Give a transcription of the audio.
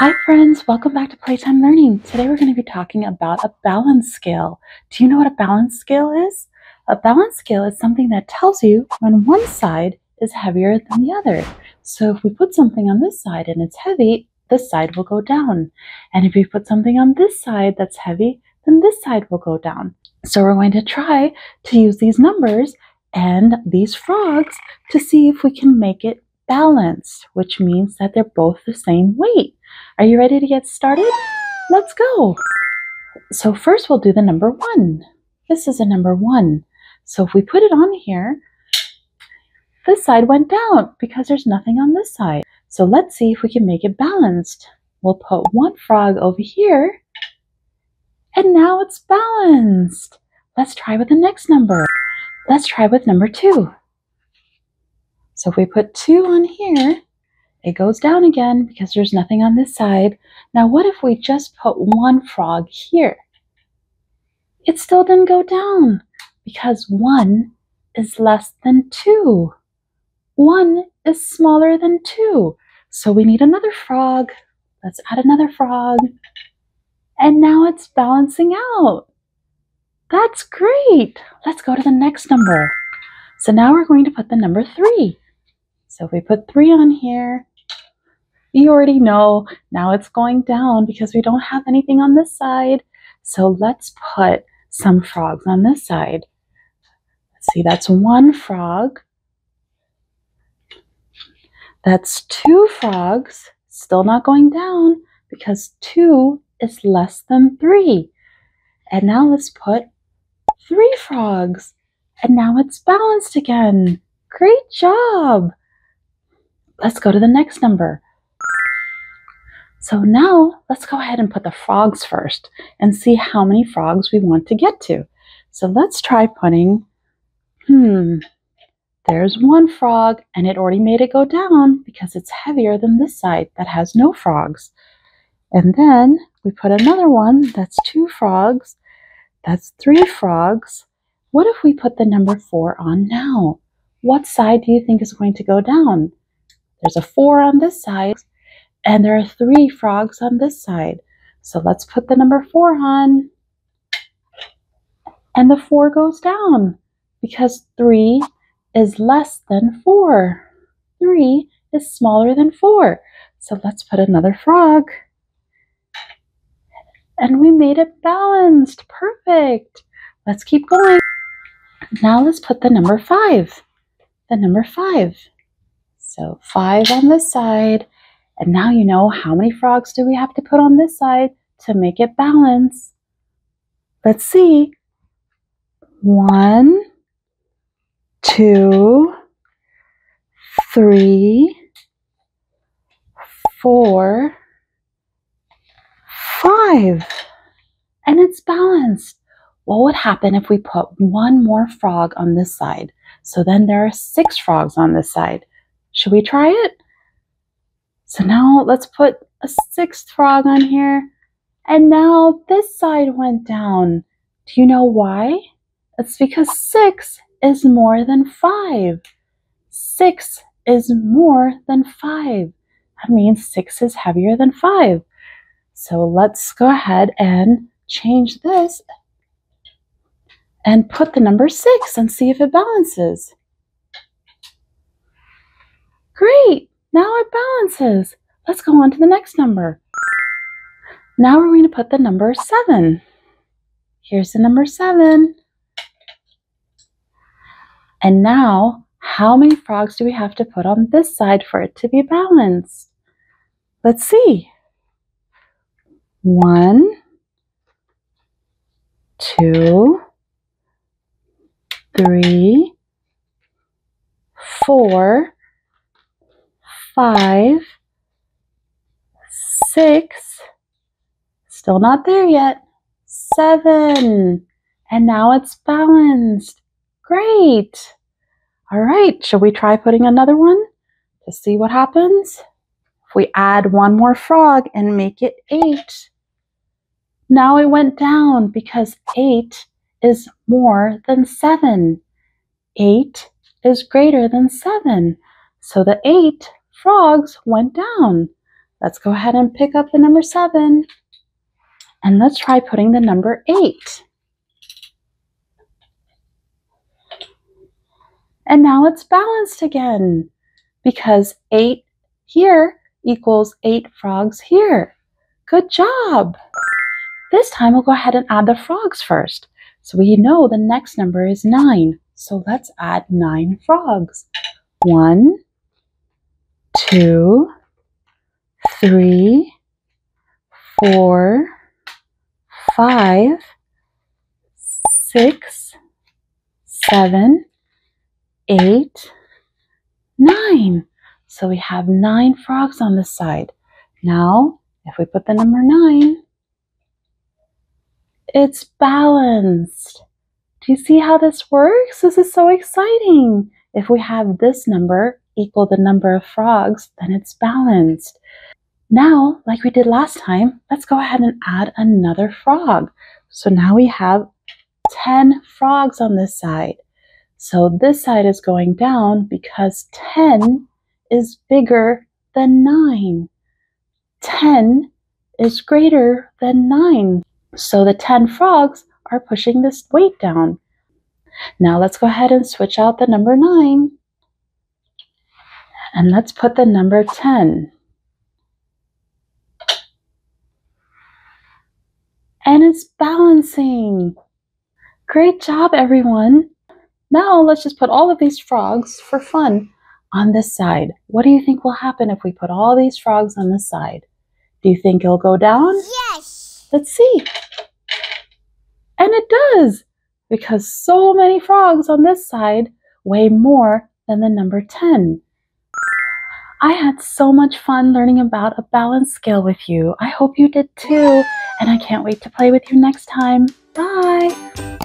Hi friends, welcome back to Playtime Learning. Today we're going to be talking about a balance scale. Do you know what a balance scale is? A balance scale is something that tells you when one side is heavier than the other. So if we put something on this side and it's heavy, this side will go down. And if we put something on this side that's heavy, then this side will go down. So we're going to try to use these numbers and these frogs to see if we can make it balanced, which means that they're both the same weight. Are you ready to get started? Let's go. So first we'll do the number one. This is a number one. So if we put it on here, this side went down because there's nothing on this side. So let's see if we can make it balanced. We'll put one frog over here, and now it's balanced. Let's try with the next number. Let's try with number two. So if we put two on here, it goes down again because there's nothing on this side. Now what if we just put one frog here? It still didn't go down because one is less than two. One is smaller than two. So we need another frog. Let's add another frog. And now it's balancing out. That's great. Let's go to the next number. So now we're going to put the number three. So if we put three on here, you already know now it's going down because we don't have anything on this side. So let's put some frogs on this side. Let's see, that's one frog. That's two frogs, still not going down because two is less than three. And now let's put three frogs. And now it's balanced again. Great job. Let's go to the next number. So now let's go ahead and put the frogs first and see how many frogs we want to get to. So let's try putting, hmm, there's one frog and it already made it go down because it's heavier than this side that has no frogs. And then we put another one that's two frogs, that's three frogs. What if we put the number four on now? What side do you think is going to go down? There's a four on this side, and there are three frogs on this side. So let's put the number four on. And the four goes down because three is less than four. Three is smaller than four. So let's put another frog. And we made it balanced. Perfect. Let's keep going. Now let's put the number five. The number five. So five on this side. And now you know how many frogs do we have to put on this side to make it balance. Let's see. One, two, three, four, five. And it's balanced. What would happen if we put one more frog on this side? So then there are six frogs on this side. Should we try it? So now let's put a sixth frog on here. And now this side went down. Do you know why? It's because six is more than five. Six is more than five. That means six is heavier than five. So let's go ahead and change this and put the number six and see if it balances. Great, now it balances. Let's go on to the next number. Now we're going to put the number seven. Here's the number seven. And now, how many frogs do we have to put on this side for it to be balanced? Let's see. One, two, three, four, five, six, still not there yet, seven, and now it's balanced. Great. All right, shall we try putting another one to see what happens? If we add one more frog and make it eight, now it went down because eight is more than seven. Eight is greater than seven. So the eight frogs went down. let's go ahead and pick up the number 7. And let's try putting the number 8. And now it's balanced again because 8 here equals 8 frogs here. Good job! This time we'll go ahead and add the frogs first. So we know the next number is 9. So let's add 9 frogs. One, two, three, four, five, six, seven, eight, nine. So we have nine frogs on this side. Now, if we put the number nine, it's balanced. Do you see how this works? This is so exciting. If we have this number equal the number of frogs, then it's balanced. Now, like we did last time, let's go ahead and add another frog. So now we have 10 frogs on this side. So this side is going down because 10 is bigger than 9. 10 is greater than 9. So the 10 frogs are pushing this weight down. Now let's go ahead and switch out the number 9. And let's put the number 10. And it's balancing. Great job, everyone. Now let's just put all of these frogs for fun on this side. What do you think will happen if we put all these frogs on this side? Do you think it'll go down? Yes. Let's see. And it does, because so many frogs on this side weigh more than the number 10. I had so much fun learning about a balance scale with you. I hope you did too, and I can't wait to play with you next time. Bye!